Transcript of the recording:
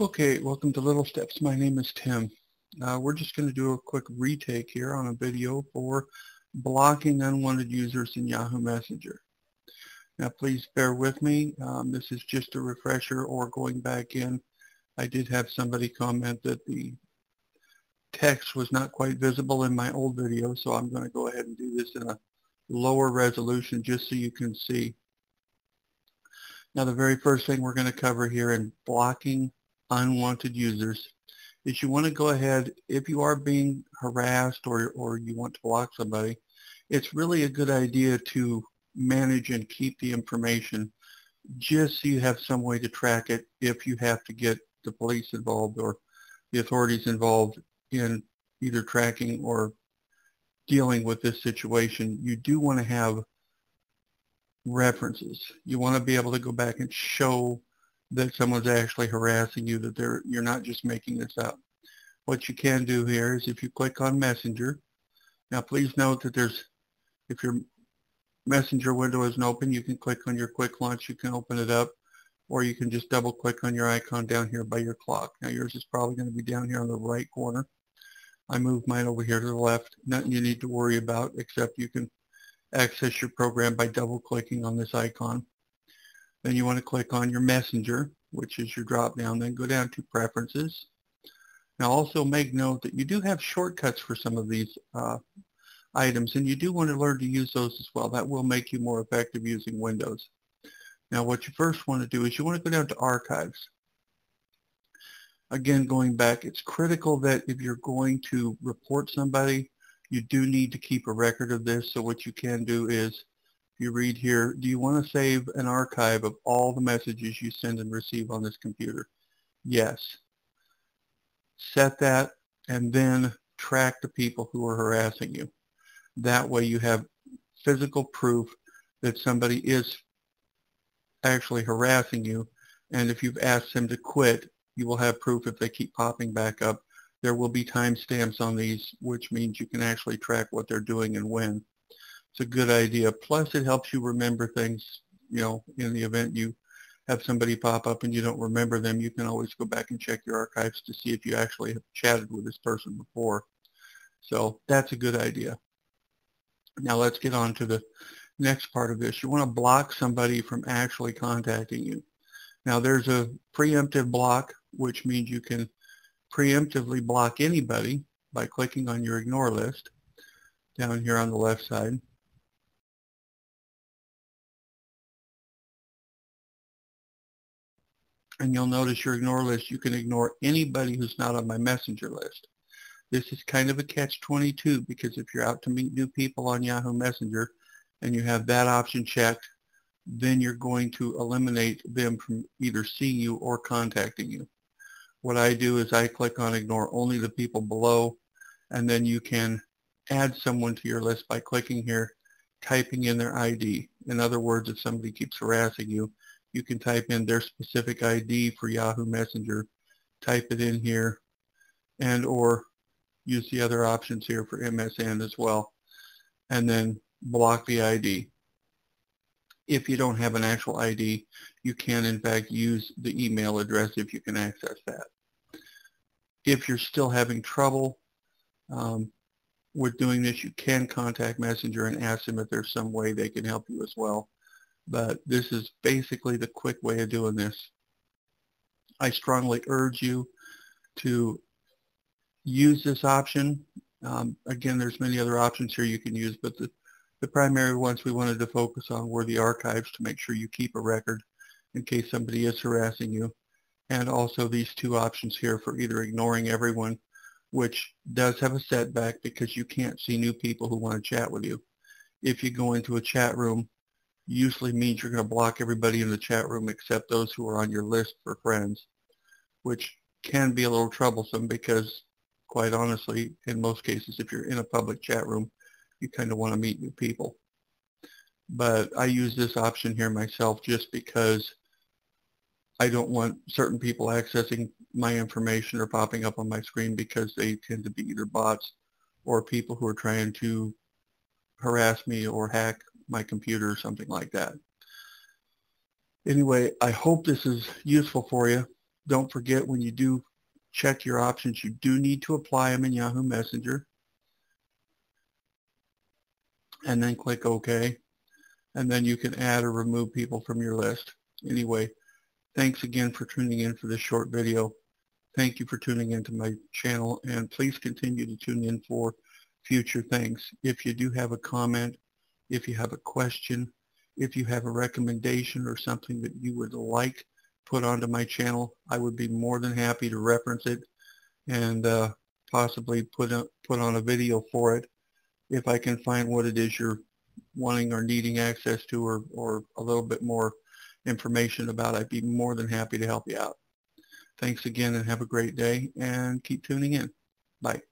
Okay, welcome to Little Steps. My name is Tim. Uh, we're just going to do a quick retake here on a video for blocking unwanted users in Yahoo Messenger. Now please bear with me. Um, this is just a refresher or going back in. I did have somebody comment that the text was not quite visible in my old video, so I'm going to go ahead and do this in a lower resolution just so you can see. Now the very first thing we're going to cover here in blocking unwanted users is you want to go ahead, if you are being harassed or, or you want to block somebody, it's really a good idea to manage and keep the information just so you have some way to track it if you have to get the police involved or the authorities involved in either tracking or dealing with this situation. You do want to have references. You want to be able to go back and show that someone's actually harassing you, that they're you're not just making this up. What you can do here is if you click on Messenger, now please note that there's, if your Messenger window isn't open, you can click on your quick launch, you can open it up, or you can just double click on your icon down here by your clock. Now yours is probably going to be down here on the right corner. I moved mine over here to the left. Nothing you need to worry about except you can access your program by double clicking on this icon. Then you want to click on your messenger, which is your drop down. Then go down to preferences. Now also make note that you do have shortcuts for some of these uh, items and you do want to learn to use those as well. That will make you more effective using Windows. Now what you first want to do is you want to go down to archives. Again, going back, it's critical that if you're going to report somebody, you do need to keep a record of this. So what you can do is you read here, do you want to save an archive of all the messages you send and receive on this computer? Yes. Set that and then track the people who are harassing you. That way you have physical proof that somebody is actually harassing you and if you've asked them to quit, you will have proof if they keep popping back up. There will be timestamps on these, which means you can actually track what they're doing and when it's a good idea. Plus, it helps you remember things, you know, in the event you have somebody pop up and you don't remember them, you can always go back and check your archives to see if you actually have chatted with this person before. So that's a good idea. Now let's get on to the next part of this. You want to block somebody from actually contacting you. Now there's a preemptive block, which means you can preemptively block anybody by clicking on your ignore list down here on the left side. And you'll notice your ignore list, you can ignore anybody who's not on my messenger list. This is kind of a catch-22 because if you're out to meet new people on Yahoo Messenger and you have that option checked, then you're going to eliminate them from either seeing you or contacting you. What I do is I click on ignore only the people below and then you can add someone to your list by clicking here, typing in their ID. In other words, if somebody keeps harassing you, you can type in their specific ID for Yahoo Messenger, type it in here, and or use the other options here for MSN as well, and then block the ID. If you don't have an actual ID, you can in fact use the email address if you can access that. If you're still having trouble um, with doing this, you can contact Messenger and ask them if there's some way they can help you as well but this is basically the quick way of doing this. I strongly urge you to use this option. Um, again, there's many other options here you can use, but the, the primary ones we wanted to focus on were the archives to make sure you keep a record in case somebody is harassing you. And also these two options here for either ignoring everyone, which does have a setback because you can't see new people who want to chat with you. If you go into a chat room usually means you're going to block everybody in the chat room except those who are on your list for friends, which can be a little troublesome because quite honestly, in most cases, if you're in a public chat room, you kind of want to meet new people. But I use this option here myself just because I don't want certain people accessing my information or popping up on my screen because they tend to be either bots or people who are trying to harass me or hack my computer or something like that. Anyway, I hope this is useful for you. don't forget when you do check your options, you do need to apply them in Yahoo Messenger. And then click OK. And then you can add or remove people from your list. Anyway, thanks again for tuning in for this short video. Thank you for tuning into my channel and please continue to tune in for future things. If you do have a comment, if you have a question, if you have a recommendation or something that you would like put onto my channel, I would be more than happy to reference it and uh, possibly put, a, put on a video for it if I can find what it is you're wanting or needing access to or, or a little bit more information about. I'd be more than happy to help you out. Thanks again and have a great day and keep tuning in. Bye.